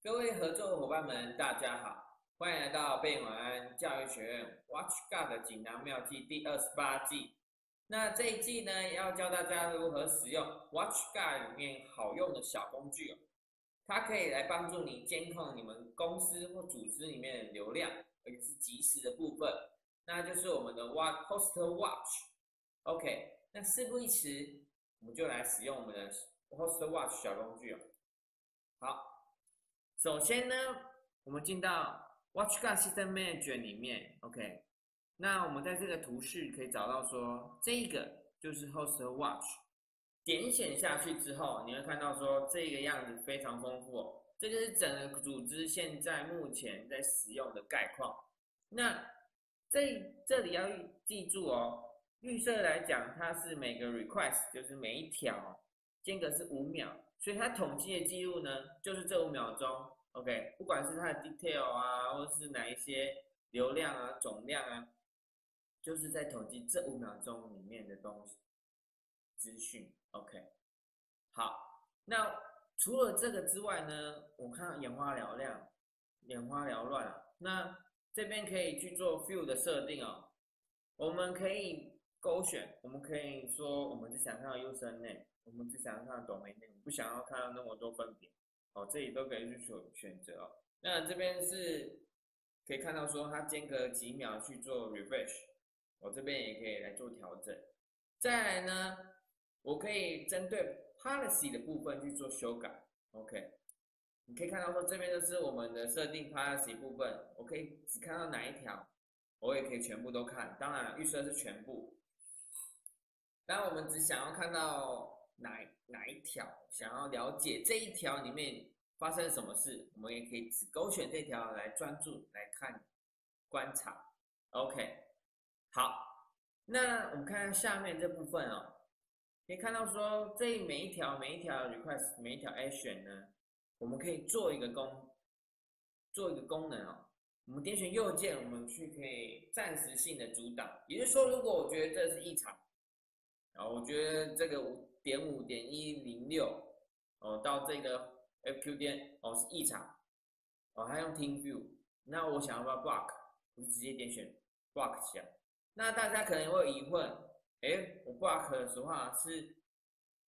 各位合作伙伴们，大家好，欢迎来到贝晚安教育学院 WatchGuard 的锦囊妙计第二十八季。那这一季呢，要教大家如何使用 WatchGuard 里面好用的小工具哦，它可以来帮助你监控你们公司或组织里面的流量，而是即时的部分。那就是我们的 Watch Poster Watch。OK，那事不宜迟，我们就来使用我们的 Poster Watch 小工具哦。好，首先呢，我们进到 WatchGuard System Manager 里面，OK。那我们在这个图示可以找到说，这个就是 Poster Watch。点选下去之后，你会看到说这个样子非常丰富哦。这就是整个组织现在目前在使用的概况。那这这里要记住哦，预设来讲，它是每个 request 就是每一条间隔是五秒，所以它统计的记录呢就是这五秒钟。OK，不管是它的 detail 啊，或者是哪一些流量啊、总量啊，就是在统计这五秒钟里面的东西资讯。OK，好，那除了这个之外呢，我看眼花缭乱，眼花缭乱啊。那这边可以去做 few 的设定哦，我们可以勾选，我们可以说我们只想看到 user name，我们只想看到 domain name，不想要看到那么多分别，哦，这里都可以去选选择哦。那这边是可以看到说它间隔几秒去做 refresh，我这边也可以来做调整。再来呢，我可以针对 policy 的部分去做修改，OK。你可以看到说这边就是我们的设定 policy 部分，我可以只看到哪一条，我也可以全部都看。当然预设是全部。当然我们只想要看到哪哪一条，想要了解这一条里面发生什么事，我们也可以只勾选这条来专注来看观察。OK，好，那我们看下面这部分哦，可以看到说这每一条每一条 request 每一条 action 呢。我们可以做一个功，做一个功能哦。我们点选右键，我们去可以暂时性的阻挡。也就是说，如果我觉得这是异常，然后我觉得这个五点五点一零六哦，到这个 FQ 点哦是异常，哦还用 Team View，那我想要不要 block，我就直接点选 block 起来。那大家可能会疑问，哎，我挂科的话是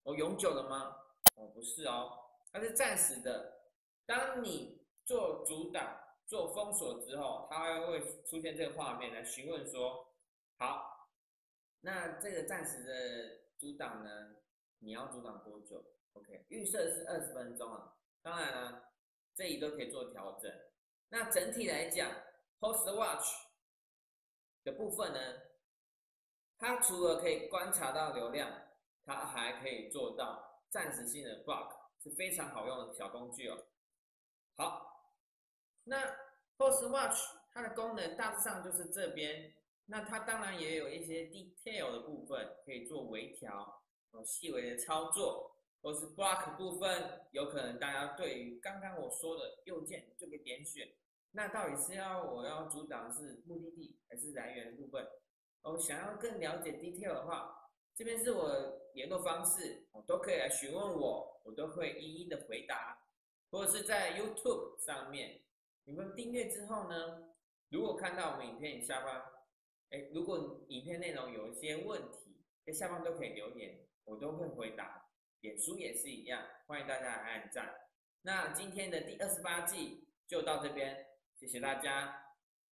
我永久的吗？哦，不是哦。它是暂时的，当你做阻挡、做封锁之后，它会出现这个画面来询问说：好，那这个暂时的阻挡呢？你要阻挡多久？OK，预设是二十分钟啊。当然了，这里都可以做调整。那整体来讲，Post Watch 的部分呢，它除了可以观察到流量，它还可以做到暂时性的 block。是非常好用的小工具哦。好，那 Post Watch 它的功能大致上就是这边。那它当然也有一些 detail 的部分可以做微调，有，细微的操作，或是 block 部分，有可能大家对于刚刚我说的右键就可以点选。那到底是要我要阻挡是目的地还是来源的部分？哦，想要更了解 detail 的话，这边是我联络方式，哦，都可以来询问我。我都会一一的回答，或者是在 YouTube 上面，你们订阅之后呢，如果看到我们影片下方，哎，如果影片内容有一些问题，在下方都可以留言，我都会回答。脸书也是一样，欢迎大家来按赞。那今天的第二十八季就到这边，谢谢大家。